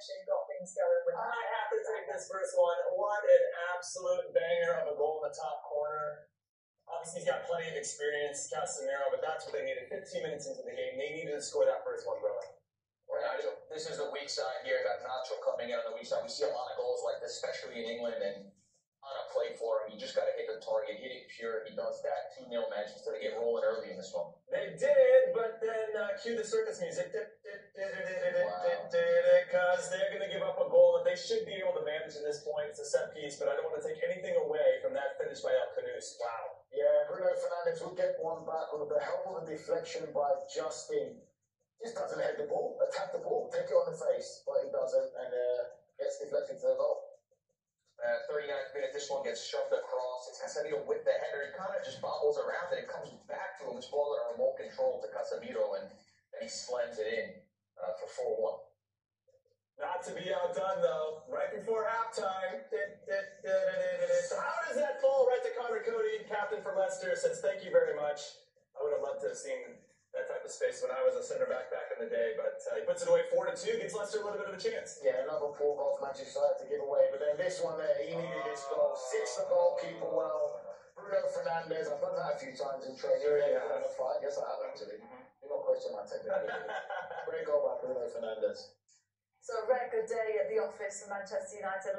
mentioned, got things going with I have to take this first one. What an absolute banger of a goal in the top corner. Obviously, he's got plenty of experience, Casemiro, but that's what they needed. 15 minutes into the game, they needed to score that first one, bro. Well, Nacho, this is the weak side here. Got Nacho coming in on the weak side. We see a lot of goals like this, especially in England. And on a play for him, you just got to hit the target, hit it pure. He does that. 2 0 Manchester to get rolling early in this one. They did, but then uh, cue the circus music. Because they're going to give up a goal that they should be able to manage at this point. It's a set piece, but I don't want to take anything away from that finish by El Khannouss. Wow. Yeah, Bruno Fernandes will get one back with the help of a deflection by Justin. Just doesn't head the ball, attack the ball, take it on the face, but he doesn't, and uh, gets deflected to the goal. Uh, 39th minute, this one gets shoved across. It's Casemiro with the header. He kind of just bobbles around and it comes back to him. It's ball under remote control to Casemiro, and, and he slams it in uh, for 4 1. Not to be outdone, though. Right before halftime. So how does that fall right to Conor Coady, captain for Leicester? Says thank you very much. I would have loved to have seen that type of space when I was a center back back in the day, but uh, he puts it away four to two, gives Leicester a little bit of a chance. Yeah, another poor goal for Manchester United to give away, but then this one there, he needed this goal. Six the goalkeeper well. Bruno Fernandes, I've done that a few times in training. Yeah, yeah. In the fight, yes, I have actually. You don't question my technique. Great goal by Bruno Fernandes. Record day at the office for Manchester United.